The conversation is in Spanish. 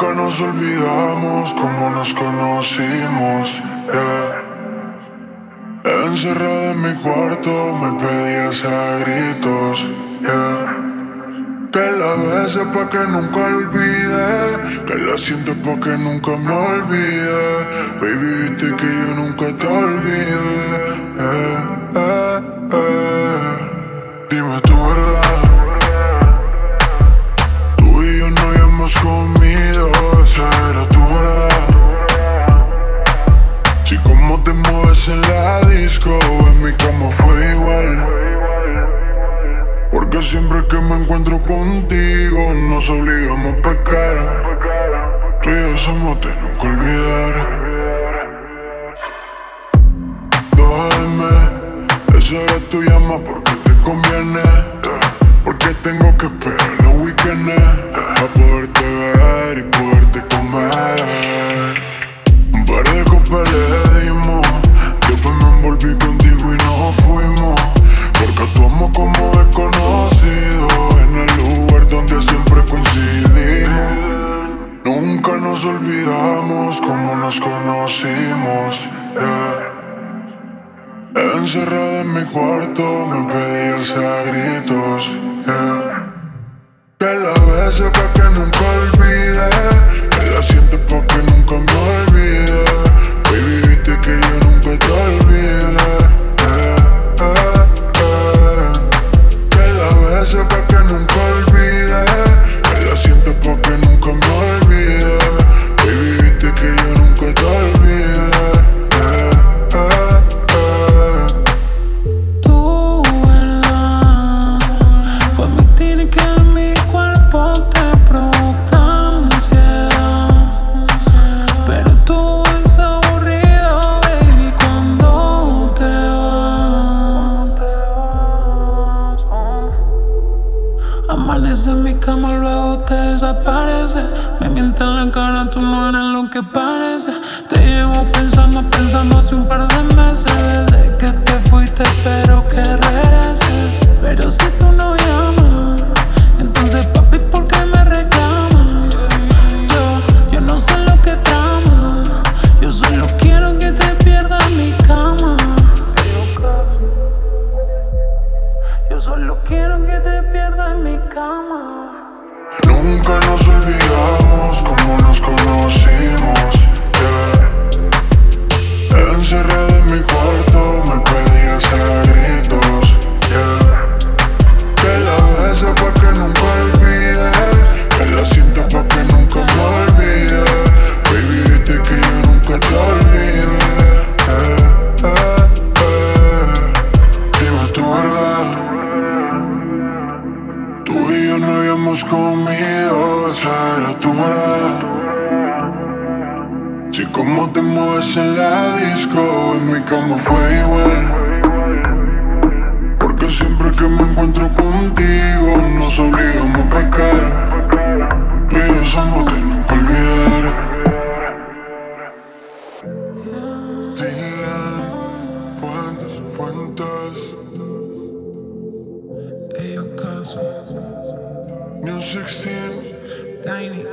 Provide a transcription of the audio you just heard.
Nunca nos olvidamos cómo nos conocimos. Yeah. Encerrada en mi cuarto me pedías a gritos. Que la beses pa' que nunca olvide Que la sientes pa' que nunca me olvide siempre que me encuentro contigo nos obligamos a pecar. Tú y yo somos de nunca olvidar. Duerme, esa era tu llama porque te conviene. Porque tengo que esperar los weekends para poderte ver y poderte comer. Un par de copas conocimos. yeah. En mi cuarto me pedías a gritos. yeah. Que la beses pa' que nunca en mi cama, luego te desaparece. Me miente en la cara, tú no eres lo que parece. Te llevo pensando, pensando hace un en mi cuarto me pedías a gritos. yeah. Que la beses pa' que nunca olvide. Que la sienta pa' que nunca me olvide. Baby, viste que yo nunca te olvide. eh, eh, eh. Dime tu verdad. Tú y yo no habíamos comido, esa era tu verdad. Che, cómo te mueves en la disco, en mi cama fue igual. Porque siempre que me encuentro contigo nos obligamos a pecar. Pero eso no te nunca olvidar. Fuentes fuentes. Ellos New Music Tiny.